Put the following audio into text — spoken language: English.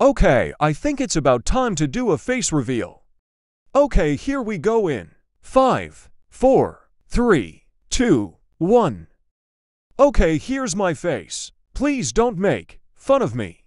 Okay, I think it's about time to do a face reveal. Okay, here we go in. Five, four, three, two, one. Okay, here's my face. Please don't make fun of me.